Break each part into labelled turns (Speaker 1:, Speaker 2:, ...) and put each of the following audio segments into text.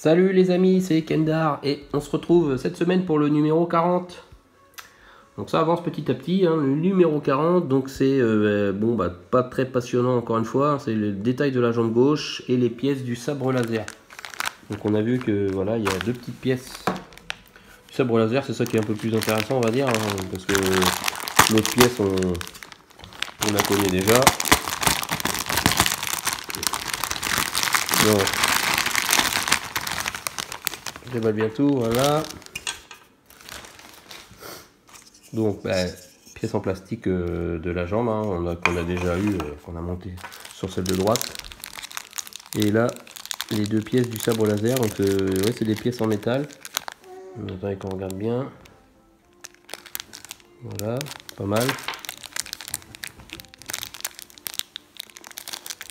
Speaker 1: Salut les amis, c'est Kendar et on se retrouve cette semaine pour le numéro 40. Donc ça avance petit à petit, hein, le numéro 40, donc c'est euh, bon bah pas très passionnant encore une fois, c'est le détail de la jambe gauche et les pièces du sabre laser. Donc on a vu que voilà, il y a deux petites pièces du sabre laser, c'est ça qui est un peu plus intéressant on va dire, hein, parce que l'autre pièce on, on la connaît déjà. Donc, déballe bien tout, voilà. Donc, bah, pièce en plastique euh, de la jambe, hein, qu'on a, déjà eu, euh, qu'on a monté sur celle de droite. Et là, les deux pièces du sabre laser, donc euh, ouais, c'est des pièces en métal. Attendez qu'on regarde bien. Voilà, pas mal.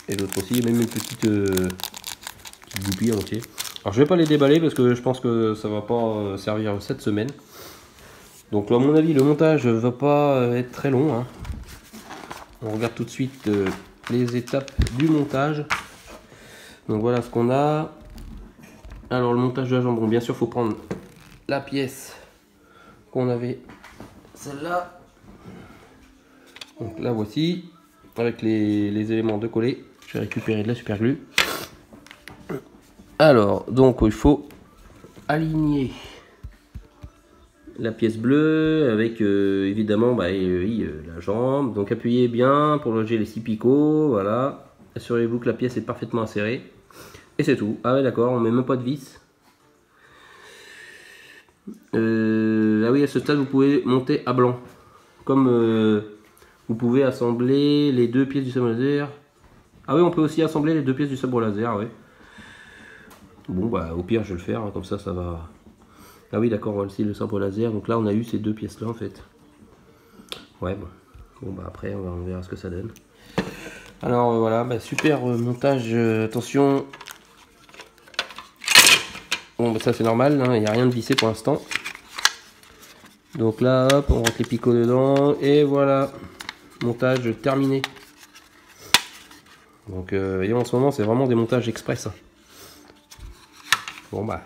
Speaker 1: Et l'autre aussi, même une petite, petite goupille entière. Alors je vais pas les déballer parce que je pense que ça va pas euh, servir cette semaine. Donc à mon avis le montage va pas euh, être très long. Hein. On regarde tout de suite euh, les étapes du montage. Donc voilà ce qu'on a. Alors le montage de la jambe, bien sûr faut prendre la pièce qu'on avait, celle-là. Donc là voici, avec les, les éléments de coller. Je vais récupérer de la super glue. Alors, donc il faut aligner la pièce bleue avec euh, évidemment bah, euh, la jambe. Donc appuyez bien pour loger les six picots, voilà. Assurez-vous que la pièce est parfaitement insérée. Et c'est tout. Ah ouais d'accord, on met même pas de vis. Euh, ah oui, à ce stade, vous pouvez monter à blanc. Comme vous pouvez assembler les deux pièces du sabre laser. Ah oui, on peut aussi assembler les deux pièces du sabre laser, oui. Bon, bah au pire, je vais le faire, hein, comme ça, ça va... Ah oui, d'accord, aussi le sabre laser. Donc là, on a eu ces deux pièces-là, en fait. Ouais, bon. Bon, bah après, on, verra ce que ça donne. Alors, euh, voilà, bah, super euh, montage. Euh, attention. Bon, bah ça, c'est normal, hein, il n'y a rien de vissé pour l'instant. Donc là, hop, on rentre les picots dedans. Et voilà, montage terminé. Donc, voyez, en ce moment, c'est vraiment des montages express. Hein. Bon bah,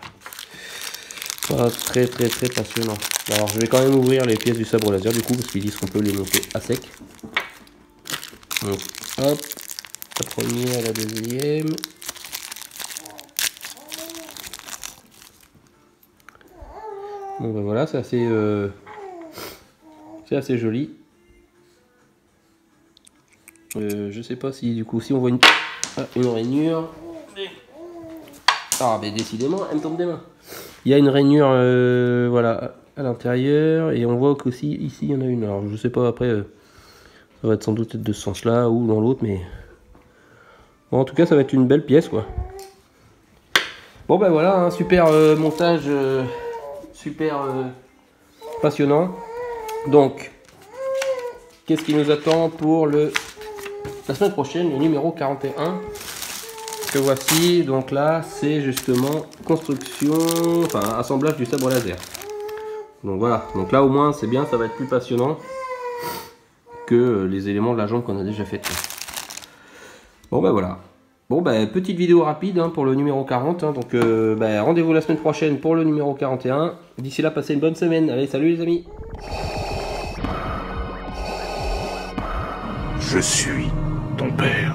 Speaker 1: pas très très très passionnant. Alors je vais quand même ouvrir les pièces du sabre laser du coup parce qu'ils disent qu'on peut les monter à sec. Donc hop, la première, la deuxième. Bon ben voilà, c'est assez, euh, assez joli. Euh, je sais pas si du coup si on voit une, ah, une rainure. Ah, mais décidément, elle me tombe des mains. Il y a une rainure euh, voilà, à l'intérieur et on voit qu'aussi ici il y en a une. Alors je sais pas après, euh, ça va être sans doute de ce sens-là ou dans l'autre, mais bon, en tout cas ça va être une belle pièce quoi. Bon ben voilà, un super euh, montage, super passionnant. Donc, qu'est-ce qui nous attend pour le la semaine prochaine, le numéro 41 voici. Donc là, c'est justement construction, enfin assemblage du sabre laser. Donc voilà, donc là au moins c'est bien, ça va être plus passionnant que les éléments de la jambe qu'on a déjà fait. Bon ben voilà. Bon ben petite vidéo rapide hein, pour le numéro 40. Hein. donc euh, ben, rendez-vous la semaine prochaine pour le numéro 41. D'ici là, passez une bonne semaine. Allez, salut les amis.
Speaker 2: Je suis ton père.